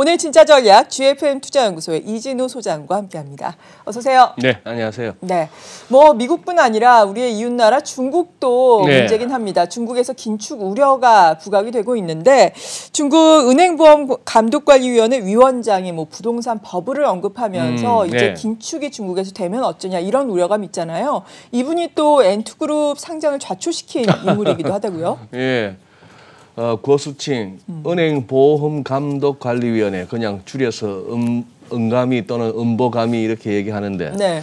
오늘 진짜 전략 GFM 투자연구소의 이진우 소장과 함께합니다. 어서 오세요. 네, 안녕하세요. 네, 뭐 미국뿐 아니라 우리의 이웃 나라 중국도 네. 문제긴 합니다. 중국에서 긴축 우려가 부각이 되고 있는데 중국 은행보험 감독관리위원회 위원장이 뭐 부동산 버블을 언급하면서 음, 이제 네. 긴축이 중국에서 되면 어쩌냐 이런 우려감 있잖아요. 이분이 또 엔투그룹 상장을 좌초시킨 인물이기도 하다고요. 예. 어, 고수칭 음. 은행보험감독관리위원회 그냥 줄여서 음, 은감이 또는 은보감이 이렇게 얘기하는데 네,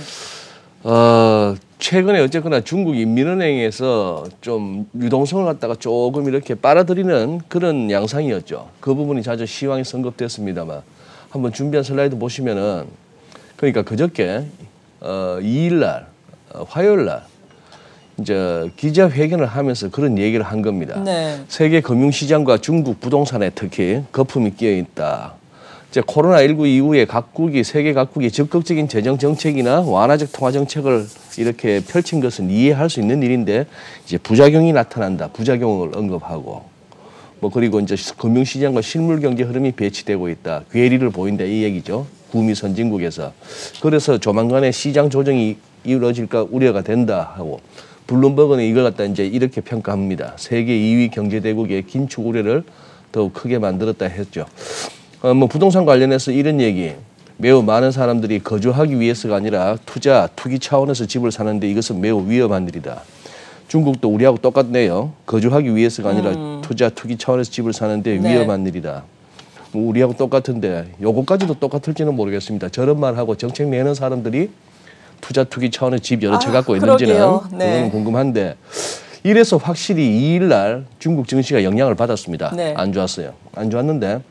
어, 최근에 어쨌거나 중국 인민은행에서 좀 유동성을 갖다가 조금 이렇게 빨아들이는 그런 양상이었죠. 그 부분이 자주 시황이 선급됐습니다만 한번 준비한 슬라이드 보시면은 그러니까 그저께 어, 2일 날 어, 화요일 날 이제 기자회견을 하면서 그런 얘기를 한 겁니다. 네. 세계 금융시장과 중국 부동산에 특히 거품이 끼어 있다. 이제 코로나19 이후에 각국이 세계 각국이 적극적인 재정 정책이나 완화적 통화 정책을 이렇게 펼친 것은 이해할 수 있는 일인데 이제 부작용이 나타난다. 부작용을 언급하고 뭐 그리고 이제 금융시장과 실물 경제 흐름이 배치되고 있다. 괴리를 보인다 이 얘기죠. 구미 선진국에서 그래서 조만간에 시장 조정이 이루어질까 우려가 된다 하고 블룸버그는 이걸 갖다 이제 이렇게 평가합니다. 세계 2위 경제 대국의 긴축 우려를 더욱 크게 만들었다 했죠. 어, 뭐 부동산 관련해서 이런 얘기. 매우 많은 사람들이 거주하기 위해서가 아니라 투자, 투기 차원에서 집을 사는데 이것은 매우 위험한 일이다. 중국도 우리하고 똑같네요. 거주하기 위해서가 아니라 투자, 투기 차원에서 집을 사는데 네. 위험한 일이다. 뭐 우리하고 똑같은데 요거까지도 똑같을지는 모르겠습니다. 저런 말하고 정책 내는 사람들이 투자 투기 차원의 집 여러 채 아, 갖고 있는지는. 네. 그건 궁금한데 이래서 확실히 2일 날 중국 증시가 영향을 받았습니다. 네. 안 좋았어요. 안 좋았는데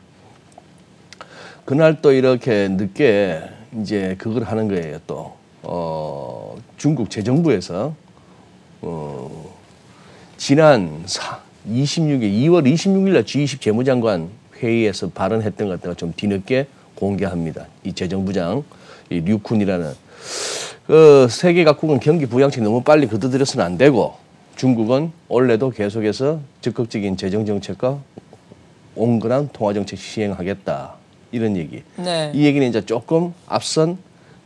그날 또 이렇게 늦게 이제 그걸 하는 거예요. 또 어, 중국 재정부에서 어, 지난 사, 26일 2월 26일 날 G20 재무장관 회의에서 발언했던 것들을 좀 뒤늦게 공개합니다. 이 재정부장 이 류쿤이라는 그 세계 각국은 경기 부양책 너무 빨리 거둬들여서는 안 되고 중국은 원래도 계속해서 적극적인 재정 정책과 온건한 통화 정책 시행하겠다 이런 얘기. 네. 이 얘기는 이제 조금 앞선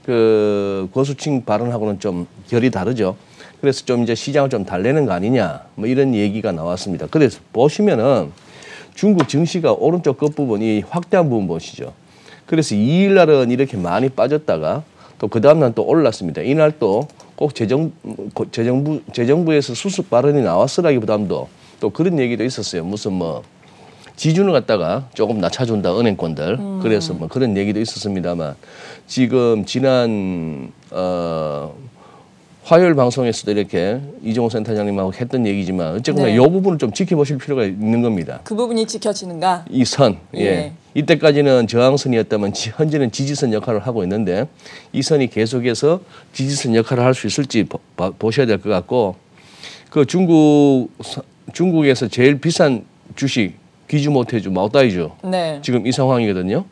그 고수층 발언하고는 좀 결이 다르죠. 그래서 좀 이제 시장을 좀 달래는 거 아니냐 뭐 이런 얘기가 나왔습니다. 그래서 보시면은 중국 증시가 오른쪽 끝 부분이 확대한 부분 보시죠. 그래서 2일 날은 이렇게 많이 빠졌다가 또 그 다음 날 또 올랐습니다. 이날 또 꼭 재정 고- 재정부 재정부에서 수습 발언이 나왔으라기보다도 또 그런 얘기도 있었어요. 무슨 뭐 지준을 갖다가 조금 낮춰준다 은행권들 그래서 뭐 그런 얘기도 있었습니다만 지금 지난 어 화요일 방송에서도 이렇게 이종호 센터장님하고 했던 얘기지만 어쨌거나 네. 이 부분을 좀 지켜보실 필요가 있는 겁니다. 그 부분이 지켜지는가? 이 선, 예. 예. 이때까지는 저항선이었다면 지- 현재는 지지선 역할을 하고 있는데 이 선이 계속해서 지지선 역할을 할 수 있을지 보, 봐- 보셔야 될 것 같고 그 중국 사- 중국에서 제일 비싼 주식 귀주 모태주 마오다이주 네. 지금 이 상황이거든요.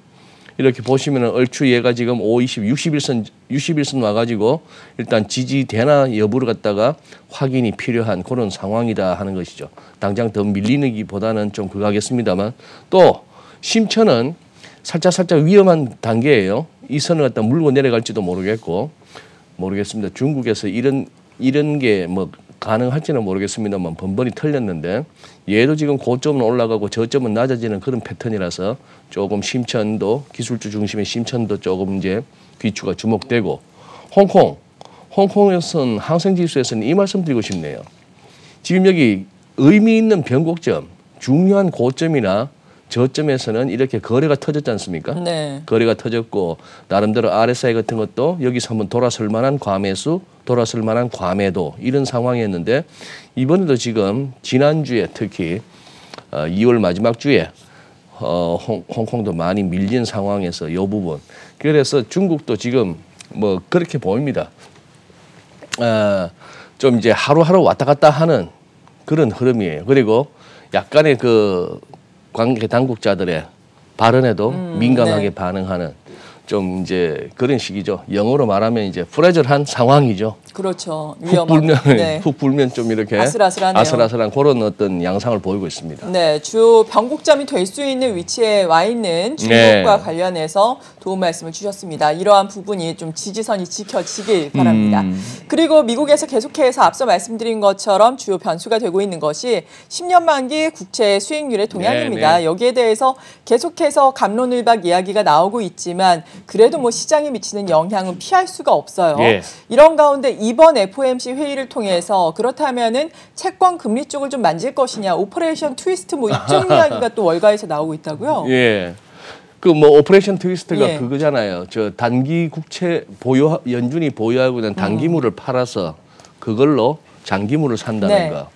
이렇게 보시면은 얼추 얘가 지금 5, 20, 61선 61선 와가지고 일단 지지되나 여부를 갖다가 확인이 필요한 그런 상황이다 하는 것이죠. 당장 더 밀리는기보다는 좀 그거하겠습니다만 또 심천은 살짝 살짝 위험한 단계예요. 이 선을 갖다 물고 내려갈지도 모르겠고 모르겠습니다. 중국에서 이런 이런 게 뭐 가능할지는 모르겠습니다만 번번이 틀렸는데 얘도 지금 고점은 올라가고 저점은 낮아지는 그런 패턴이라서 조금 심천도 기술주 중심의 심천도 조금 이제 귀추가 주목되고 홍콩 홍콩에서는 항생지수에서는 이 말씀 드리고 싶네요. 지금 여기 의미 있는 변곡점 중요한 고점이나 저점에서는 이렇게 거래가 터졌지 않습니까? 네. 거래가 터졌고 나름대로 RSI 같은 것도 여기서 한번 돌아설 만한 과매수, 돌아설 만한 과매도 이런 상황이었는데 이번에도 지금 지난주에 특히 어, 2월 마지막 주에 어, 홍, 홍콩도 많이 밀린 상황에서 이 부분 그래서 중국도 지금 뭐 그렇게 보입니다. 어, 좀 이제 하루하루 왔다 갔다 하는 그런 흐름이에요. 그리고 약간의 그 관계 당국자들의 발언에도 민감하게 네. 반응하는 좀 이제 그런 식이죠. 영어로 말하면 이제 프레절한 상황이죠. 그렇죠. 훅 위험한. 불면 네. 훅 불면 좀 이렇게 아슬아슬하네요. 아슬아슬한 그런 어떤 양상을 보이고 있습니다. 네, 주 변곡점이 될 수 있는 위치에 와 있는 중국과 네. 관련해서 도움 말씀을 주셨습니다. 이러한 부분이 좀 지지선이 지켜지길 바랍니다. 음. 그리고 미국에서 계속해서 앞서 말씀드린 것처럼 주요 변수가 되고 있는 것이 10년 만기 국채 수익률의 동향입니다. 네, 네. 여기에 대해서 계속해서 감론을박 이야기가 나오고 있지만 그래도 뭐 시장에 미치는 영향은 피할 수가 없어요. 예. 이런 가운데 이번 FOMC 회의를 통해서 그렇다면은 채권 금리 쪽을 좀 만질 것이냐, operation twist 뭐 이쪽 이야기가 또 월가에서 나오고 있다고요. 예. 그뭐 operation twist가 예. 그거잖아요. 저 단기 국채 보유 연준이 보유하고 있는 단기물을 팔아서 그걸로 장기물을 산다는 네. 거.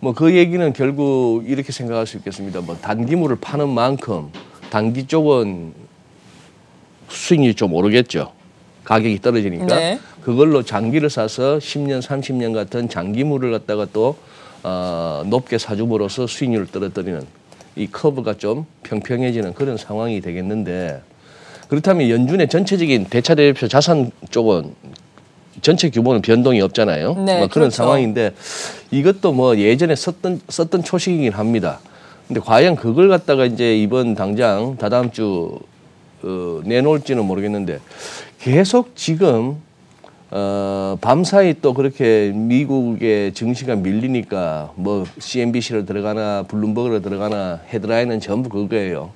뭐 그 얘기는 결국 이렇게 생각할 수 있겠습니다. 뭐 단기물을 파는 만큼 단기 쪽은 수익률이 좀 오르겠죠. 가격이 떨어지니까 네. 그걸로 장기를 사서 10년, 30년 같은 장기물을 갖다가 또 어, 높게 사줌으로써 수익률을 떨어뜨리는 이 커브가 좀 평평해지는 그런 상황이 되겠는데 그렇다면 연준의 전체적인 대차대표 자산 쪽은 전체 규모는 변동이 없잖아요. 네, 뭐 그런 그렇죠. 상황인데 이것도 뭐 예전에 썼던 썼던 초식이긴 합니다. 근데 과연 그걸 갖다가 이제 이번 당장 다다음 주 어, 내놓을지는 모르겠는데 계속 지금 어, 밤사이 또 그렇게 미국의 증시가 밀리니까 뭐 CNBC로 들어가나 블룸버그로 들어가나 헤드라인은 전부 그거예요.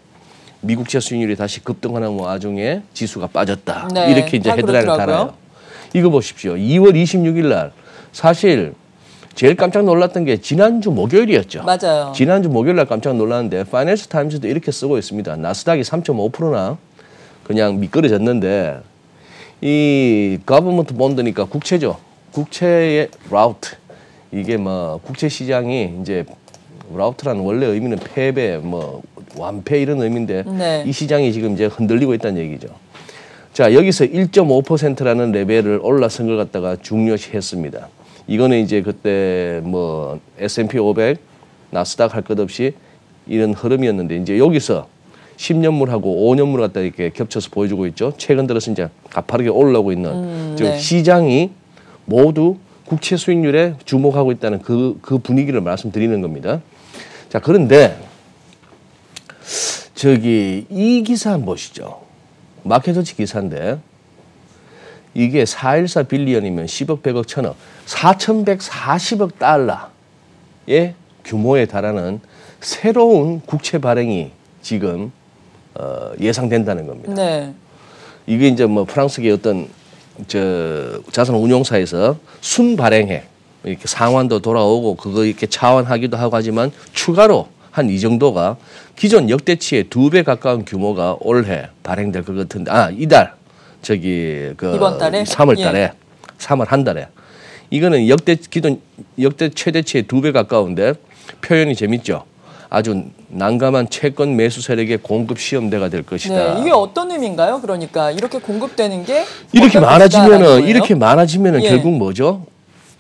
미국 채 수익률이 다시 급등하는 와중에 지수가 빠졌다. 네, 이렇게 이제 다 헤드라인을 그렇더라고요. 달아요. 이거 보십시오. 2월 26일 날 사실 제일 깜짝 놀랐던 게 지난주 목요일이었죠. 맞아요. 지난주 목요일 날 깜짝 놀랐는데 파이낸스 타임즈도 이렇게 쓰고 있습니다. 나스닥이 3.5%나 그냥 미끄러졌는데 이 government bond니까 국채죠. 국채의 rout 이게 뭐 국채 시장이 이제 rout라는 원래 의미는 패배 뭐 완패 이런 의미인데 네. 이 시장이 지금 이제 흔들리고 있다는 얘기죠. 자 여기서 1.5%라는 레벨을 올라선 걸 갖다가 중요시했습니다. 이거는 이제 그때 뭐 S&P 500, 나스닥 할 것 없이 이런 흐름이었는데 이제 여기서 10년물하고 5년물 갖다 이렇게 겹쳐서 보여주고 있죠. 최근 들어서 이제 가파르게 올라오고 있는 즉 네. 시장이 모두 국채 수익률에 주목하고 있다는 그, 그 분위기를 말씀드리는 겁니다. 자 그런데 저기 이 기사 한번 보시죠. 마켓워치 기사인데 이게 414 빌리언이면 10억, 100억, 1000억, 4,140억 달러의 규모에 달하는 새로운 국채 발행이 지금 어, 예상된다는 겁니다. 네. 이게 이제 뭐 프랑스계 어떤 저 자산 운용사에서 순 발행해 이렇게 상환도 돌아오고 그거 이렇게 차환하기도 하고 하지만 추가로 한 이 정도가 기존 역대치의 두 배 가까운 규모가 올해 발행될 것 같은데 아 이달 저기 그 이번 달에? 3월 예. 달에 3월 한 달에 이거는 역대 기존 역대 최대치의 두 배 가까운데 표현이 재밌죠. 아주 난감한 채권 매수 세력의 공급 시험대가 될 것이다. 네. 이게 어떤 의미인가요? 그러니까 이렇게 공급되는 게 이렇게 많아지면은? 이렇게 많아지면은 예. 결국 뭐죠?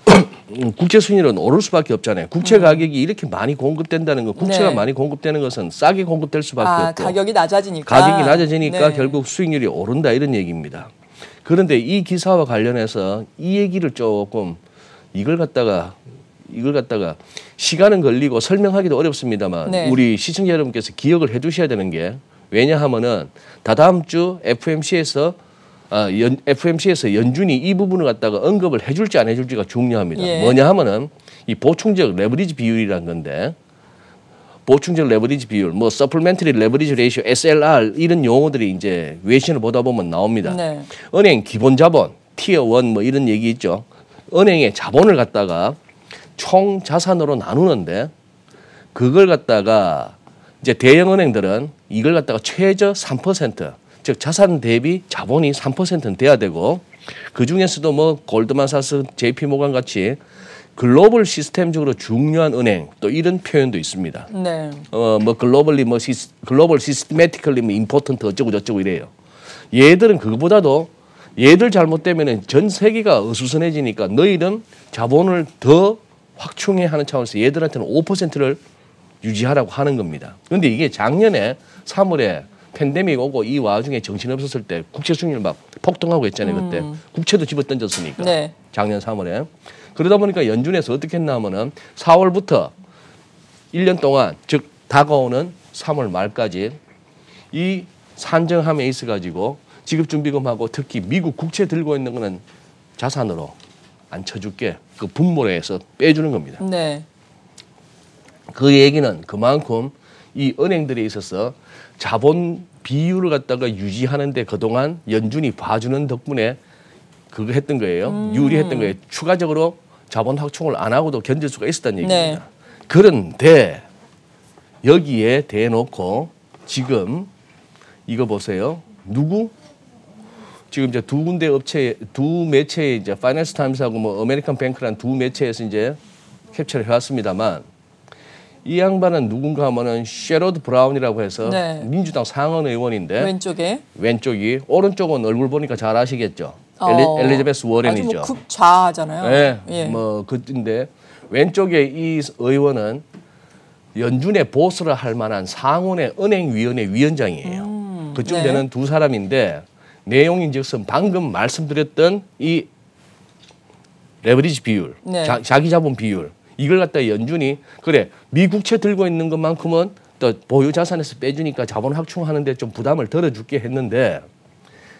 국채 수익률은 오를 수밖에 없잖아요. 국채 가격이 이렇게 많이 공급된다는 건 국채가 음. 네. 많이 공급되는 것은 싸게 공급될 수밖에 아, 없고 가격이 낮아지니까. 가격이 낮아지니까 네. 결국 수익률이 오른다 이런 얘기입니다. 그런데 이 기사와 관련해서 이 얘기를 조금 이걸 갖다가 이걸 갖다가 시간은 걸리고 설명하기도 어렵습니다만 네. 우리 시청자 여러분께서 기억을 해 두셔야 되는 게 왜냐하면은 다다음 주 FMC에서 아, 연, FMC에서 연준이 이 부분을 갖다가 언급을 해줄지 안 해줄지가 중요합니다. 예. 뭐냐 하면은 이 보충적 레버리지 비율이란 건데 보충적 레버리지 비율, 뭐 supplementary leverage ratio SLR 이런 용어들이 이제 외신을 보다 보면 나옵니다. 네. 은행 기본 자본, tier one 뭐 이런 얘기 있죠. 은행의 자본을 갖다가 총 자산으로 나누는데 그걸 갖다가 이제 대형 은행들은 이걸 갖다가 최저 3%, 즉 자산 대비 자본이 3%는 돼야 되고 그 중에서도 뭐 골드만삭스, JP 모간 같이 글로벌 시스템적으로 중요한 은행 또 이런 표현도 있습니다. 네. 어뭐 globally 뭐 sys, global systematically 뭐 important 어쩌고 저쩌고 이래요. 얘들은 그거보다도 얘들 잘못되면은 전 세계가 어수선해지니까 너희는 자본을 더 확충해 하는 차원에서 얘들한테는 5%를 유지하라고 하는 겁니다. 그런데 이게 작년에 3월에 팬데믹 오고 이 와중에 정신 없었을 때 국채 수익률 막 폭등하고 했잖아요 그때. 국채도 집어 던졌으니까. 네. 작년 3월에. 그러다 보니까 연준에서 어떻게 했나 하면은 4월부터 1년 동안 즉 다가오는 3월 말까지 이 산정함에 있어 가지고 지급준비금하고 특히 미국 국채 들고 있는 거는 자산으로 안 쳐줄게 그 분모에서 빼주는 겁니다. 네. 그 얘기는 그만큼 이 은행들에 있어서 자본 비율을 갖다가 유지하는데 그동안 연준이 봐주는 덕분에 그거 했던 거예요. 유리했던 거예요. 추가적으로 자본 확충을 안 하고도 견딜 수가 있었다는 얘기입니다. 네. 그런데 여기에 대놓고 지금 이거 보세요. 누구? 지금 이제 두 군데 업체 두 매체에 이제 파이낸스 타임스하고 뭐 아메리칸 뱅크란 두 매체에서 이제 캡처를 해왔습니다만 이 양반은 누군가 하면은 셰러드 브라운이라고 해서 네. 민주당 상원 의원인데 왼쪽에 왼쪽이 오른쪽은 얼굴 보니까 잘 아시겠죠. 어, 엘리, 엘리자베스 워렌이죠. 아주 뭐 극좌잖아요. 네, 예. 뭐 그인데 왼쪽에 이 의원은 연준의 보스를 할 만한 상원의 은행위원회 위원장이에요. 그쯤 네. 되는 두 사람인데 내용인즉슨 방금 말씀드렸던 이 레버리지 비율, 네. 자, 자기 자본 비율 이걸 갖다 연준이 그래 미국채 들고 있는 것만큼은 또 보유 자산에서 빼주니까 자본 확충하는데 좀 부담을 덜어줄게 했는데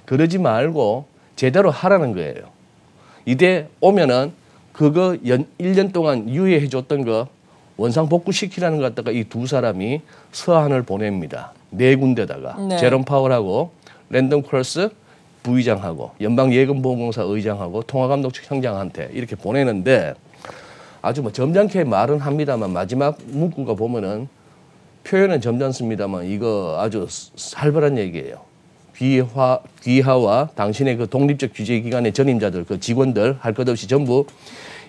그러지 말고 제대로 하라는 거예요. 이대 오면은 그거 연 1년 동안 유예해 줬던 거 원상 복구시키라는 것 갖다가 이 두 사람이 서한을 보냅니다. 네 군데다가 네. 제롬 파월하고 랜덤 컬스 부의장하고 연방예금보험공사 의장하고 통화감독청장한테 이렇게 보내는데 아주 뭐 점잖게 말은 합니다만 마지막 문구가 보면은 표현은 점잖습니다만 이거 아주 살벌한 얘기예요. 귀화 귀하와 당신의 그 독립적 규제 기관의 전임자들 그 직원들 할 것 없이 전부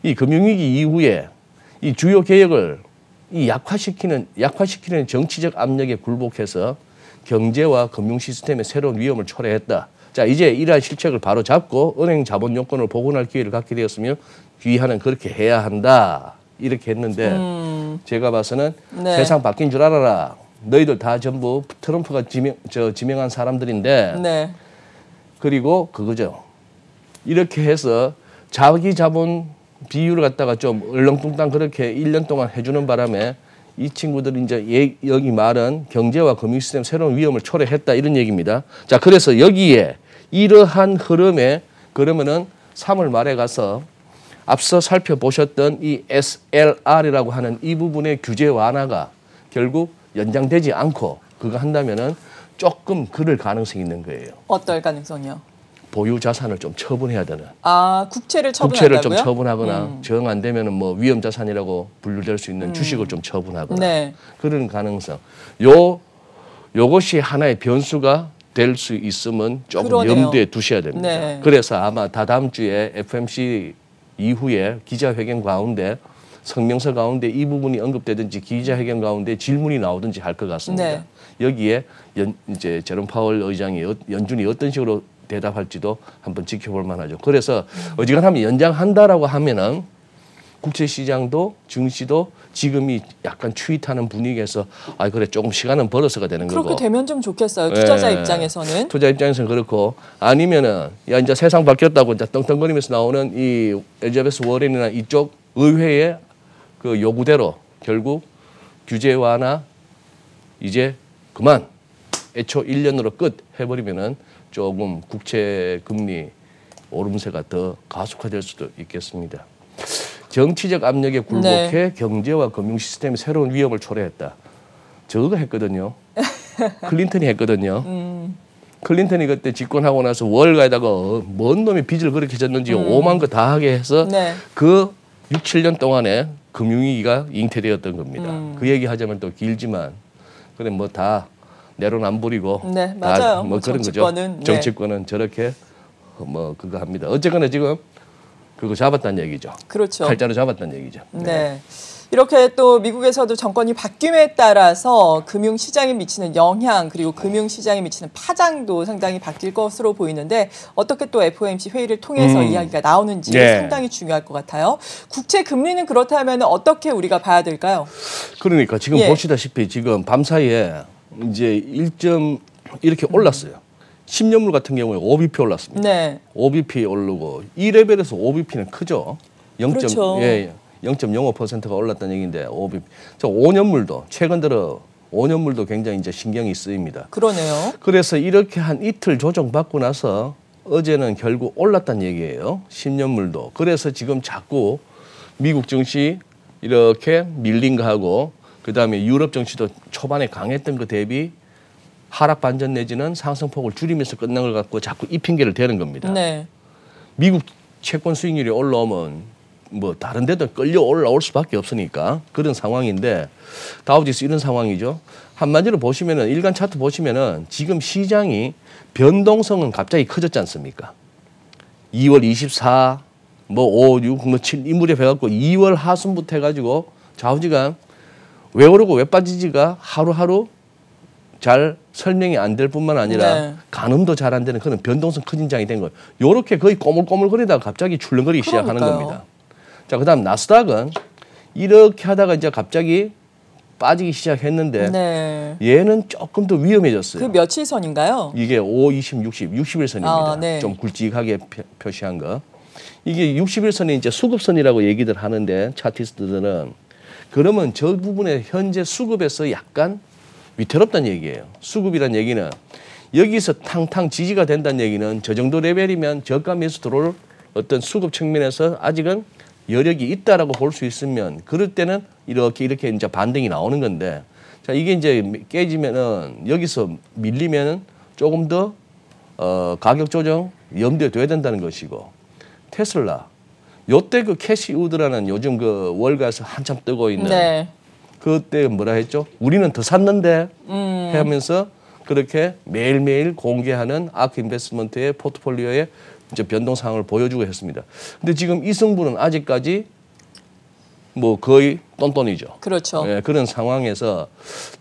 이 금융위기 이후에 이 주요 개혁을 이 약화시키는 약화시키는 정치적 압력에 굴복해서 경제와 금융 시스템의 새로운 위험을 초래했다. 자 이제 이러한 실책을 바로 잡고 은행 자본 요건을 복원할 기회를 갖게 되었으면 귀하는 그렇게 해야 한다. 이렇게 했는데 제가 봐서는 네. 세상 바뀐 줄 알아라. 너희들 다 전부 트럼프가 지명 저 지명한 사람들인데 네. 그리고 그거죠. 이렇게 해서 자기 자본 비율을 갖다가 좀 얼렁뚱땅 그렇게 1년 동안 해주는 바람에 이 친구들이 이제 예- 여기 말은 경제와 금융 시스템 새로운 위험을 초래했다 이런 얘기입니다. 자, 그래서 여기에 이러한 흐름에 그러면은 3월 말에 가서 앞서 살펴보셨던 이 SLR이라고 하는 이 부분의 규제 완화가 결국 연장되지 않고 그거 한다면은 조금 그럴 가능성이 있는 거예요. 어떨 가능성이요? 보유 자산을 좀 처분해야 되는. 아 국채를 국채를 좀 처분한다고요? 음. 처분하거나 정안 되면은 뭐 위험 자산이라고 분류될 수 있는 주식을 좀 처분하거나 네. 그런 가능성. 요 요것이 하나의 변수가 될 수 있으면 조금 그러네요. 염두에 두셔야 됩니다. 네. 그래서 아마 다다음 주에 FMC 이후에 기자회견 가운데 성명서 가운데 이 부분이 언급되든지 기자회견 가운데 질문이 나오든지 할 것 같습니다. 네. 여기에 연, 이제 제롬 파월 의장이 어- 연준이 어떤 식으로 대답할지도 한번 지켜볼 만하죠. 그래서 어지간하면 연장한다라고 하면은 국채 시장도 증시도 지금이 약간 추이타는 분위기에서 아 그래 조금 시간은 벌어서가 되는 그렇게 거고 되면 좀 좋겠어요. 투자자 예. 입장에서는. 투자 입장에서는 그렇고 아니면은 야 이제 세상 바뀌었다고 이제 떵떵거리면서 나오는 이 엘자베스 워렌이나 이쪽 의회의 그 요구대로 결국 규제 완화 이제 그만 애초 1년으로 끝 해버리면은 조금 국채 금리 오름세가 더 가속화될 수도 있겠습니다. 정치적 압력에 굴복해 네. 경제와 금융 시스템의 새로운 위험을 초래했다. 저거 했거든요. 클린턴이 했거든요. 클린턴이 그때 집권하고 나서 월가에다가 어, 뭔 놈이 빚을 그렇게 졌는지 오만 거 다 하게 해서 네. 그 6, 7년 동안에 금융위기가 잉태되었던 겁니다. 음. 그 얘기 하자면 또 길지만 그래 뭐 다 내로남불이고 네, 다 맞아요. 뭐 그런 정치권은, 거죠. 네. 정치권은 저렇게 뭐 그거 합니다. 어쨌거나 지금 그거 잡았다는 얘기죠. 그렇죠. 칼자루 잡았다는 얘기죠. 네. 이렇게 또 미국에서도 정권이 바뀜에 따라서 금융 시장에 미치는 영향 그리고 금융 시장에 미치는 파장도 상당히 바뀔 것으로 보이는데 어떻게 또 FOMC 회의를 통해서 음. 이야기가 나오는지 네. 상당히 중요할 것 같아요. 국채 금리는 그렇다면 어떻게 우리가 봐야 될까요? 그러니까 지금 예. 보시다시피 지금 밤 사이에 이제 1점 이렇게 올랐어요. 10년물 같은 경우에 5bp 올랐습니다. 네. 5bp 오르고 이 레벨에서 5bp는 크죠. 0. 그렇죠. 예, 0.05%가 올랐다는 얘기인데 5bp. 저 5년물도 최근 들어 5년물도 굉장히 이제 신경이 쓰입니다. 그러네요. 그래서 이렇게 한 이틀 조정받고 나서 어제는 결국 올랐다는 얘기예요. 10년물도. 그래서 지금 자꾸 미국 증시 이렇게 밀린 거 하고 그 다음에 유럽 증시도 초반에 강했던 거 대비 하락 반전 내지는 상승폭을 줄이면서 끝난 걸 갖고 자꾸 이 핑계를 대는 겁니다. 네. 미국 채권 수익률이 올라오면 뭐 다른 데도 끌려 올라올 수밖에 없으니까 그런 상황인데 다우지수 이런 상황이죠. 한마디로 보시면은 일간 차트 보시면은 지금 시장이 변동성은 갑자기 커졌지 않습니까? 2월 24, 뭐 5, 6, 뭐 7, 이 무렵 해갖고 2월 하순부터 해가지고 좌우지간 왜 오르고 왜 빠지지가 하루하루 잘 설명이 안 될 뿐만 아니라 네. 가늠도 잘 안 되는 그런 변동성 큰 인장이 된 거예요. 요렇게 거의 꼬물꼬물거리다가 갑자기 출렁거리기 시작하는. 겁니다. 자, 그다음 나스닥은 이렇게 하다가 이제 갑자기 빠지기 시작했는데 네. 얘는 조금 더 위험해졌어요. 그 며칠 선인가요? 이게 5, 20, 60, 60일 선입니다. 아, 네. 좀 굵직하게 표- 표시한 거. 이게 60일 선이 이제 수급선이라고 얘기들 하는데 차티스트들은 그러면 저 부분에 현재 수급에서 약간 위태롭다는 얘기예요. 수급이란 얘기는 여기서 탕탕 지지가 된다는 얘기는 저 정도 레벨이면 저가 매수 들어올 어떤 수급 측면에서 아직은 여력이 있다라고 볼 수 있으면 그럴 때는 이렇게 이렇게 이제 반등이 나오는 건데 자 이게 이제 깨지면은 여기서 밀리면은 조금 더 어, 가격 조정 염두에 둬야 된다는 것이고 테슬라 요때 그 캐시 우드라는 요즘 그 월가에서 한참 뜨고 있는 네. 그때 뭐라 했죠? 우리는 더 샀는데 음. 하면서 그렇게 매일매일 공개하는 아크 인베스트먼트의 포트폴리오의 이제 변동 상황을 보여주고 했습니다. 근데 지금 이 성분은 아직까지 뭐 거의 똔똔이죠. 그렇죠. 예, 그런 상황에서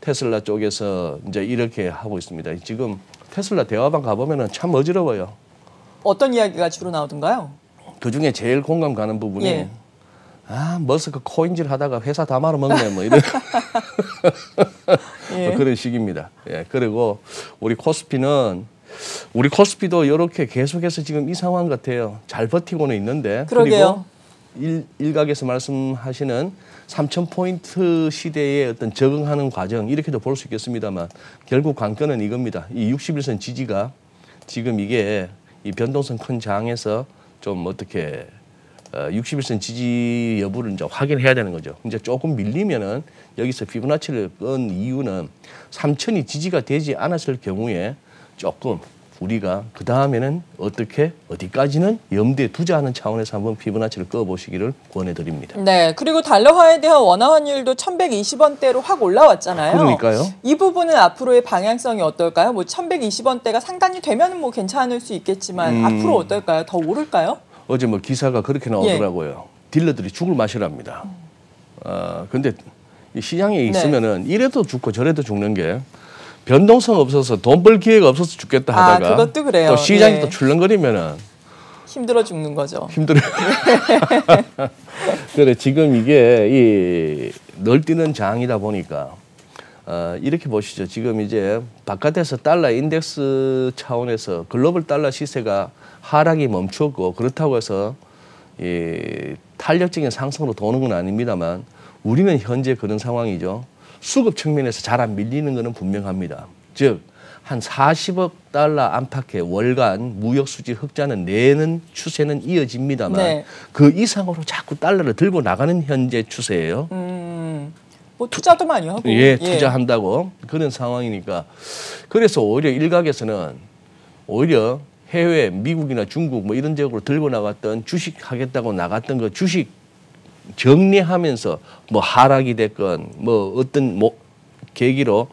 테슬라 쪽에서 이제 이렇게 하고 있습니다. 지금 테슬라 대화방 가보면은 참 어지러워요. 어떤 이야기가 주로 나오던가요? 그 중에 제일 공감 가는 부분이 예. 아 머스크 코인질 하다가 회사 다 말아 먹네 뭐 이런 예. 뭐 그런 식입니다. 예 그리고 우리 코스피는 우리 코스피도 이렇게 계속해서 지금 이 상황 같아요. 잘 버티고는 있는데 그러게요. 그리고 일, 일각에서 말씀하시는 3천 포인트 시대에 어떤 적응하는 과정 이렇게도 볼 수 있겠습니다만 결국 관건은 이겁니다. 이 61선 지지가 지금 이게 이 변동성 큰 장에서 좀 어떻게 어, 61선 지지 여부를 이제 확인해야 되는 거죠. 이제 조금 밀리면은 여기서 피부나치를 끈 이유는 3천이 지지가 되지 않았을 경우에 조금 우리가 그 다음에는 어떻게 어디까지는 염두에 두자 하는 차원에서 한번 피부나치를 꺼 보시기를 권해드립니다. 네. 그리고 달러화에 대한 원화 환율도 1,120원대로 확 올라왔잖아요. 그러니까요. 이 부분은 앞으로의 방향성이 어떨까요? 뭐 1,120원대가 상단이 되면 뭐 괜찮을 수 있겠지만 음. 앞으로 어떨까요? 더 오를까요? 어제 뭐 기사가 그렇게 나오더라고요. 딜러들이 죽을 맛이랍니다. 어, 근데 이 시장에 있으면은 이래도 죽고 저래도 죽는 게 변동성 없어서 돈 벌 기회가 없어서 죽겠다 아, 하다가 그것도 그래요. 또 시장이 예. 또 출렁거리면은 힘들어 죽는 거죠. 힘들어요. 그래 지금 이게 이 널뛰는 장이다 보니까 어, 이렇게 보시죠. 지금 이제 바깥에서 달러 인덱스 차원에서 글로벌 달러 시세가 하락이 멈추었고 그렇다고 해서 이 탄력적인 상승으로 도는 건 아닙니다만 우리는 현재 그런 상황이죠. 수급 측면에서 잘 안 밀리는 것은 분명합니다. 즉, 한 40억 달러 안팎의 월간 무역 수지 흑자는 내는 추세는 이어집니다만 네. 그 이상으로 자꾸 달러를 들고 나가는 현재 추세예요. 음. 뭐 투자도 많이 하고. 예, 투자한다고 그런 상황이니까 그래서 오히려 일각에서는 오히려 해외 미국이나 중국 뭐 이런 지역으로 들고 나갔던 주식 하겠다고 나갔던 그 주식 정리하면서 뭐 하락이 됐건 뭐 어떤 뭐 계기로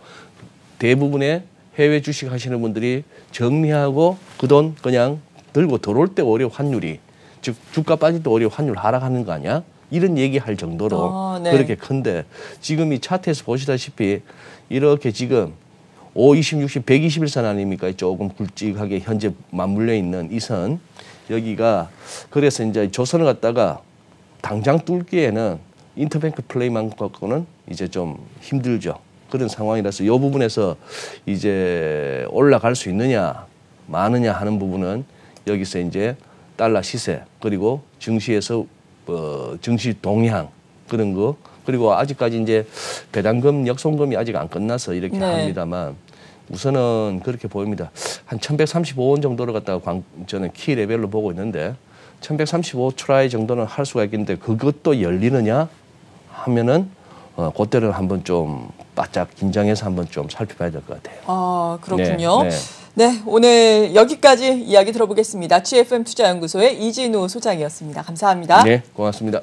대부분의 해외 주식 하시는 분들이 정리하고 그 돈 그냥 들고 들어올 때 오히려 환율이 즉 주가 빠질 때 오히려 환율 하락하는 거 아니야? 이런 얘기할 정도로 아, 네. 그렇게 큰데 지금 이 차트에서 보시다시피 이렇게 지금 5, 20, 60, 121선 아닙니까? 조금 굵직하게 현재 맞물려 있는 이 선 여기가 그래서 이제 조선을 갖다가 당장 뚫기에는 인터뱅크 플레이만 갖고는 이제 좀 힘들죠. 그런 상황이라서 이 부분에서 이제 올라갈 수 있느냐 마느냐 하는 부분은 여기서 이제 달러 시세 그리고 증시에서 어, 증시 동향 그런 거 그리고 아직까지 이제 배당금 역송금이 아직 안 끝나서 이렇게 네. 합니다만 우선은 그렇게 보입니다. 한 1135원 정도를 갖다가 광, 저는 key level로 보고 있는데 1135 try 정도는 할 수가 있겠는데 그것도 열리느냐 하면은 어, 그때는 한번 좀 바짝 긴장해서 한번 좀 살펴봐야 될 것 같아요. 아, 그렇군요. 네, 네, 네. 오늘 여기까지 이야기 들어보겠습니다. GFM 투자연구소의 이진우 소장이었습니다. 감사합니다. 네, 고맙습니다.